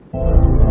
you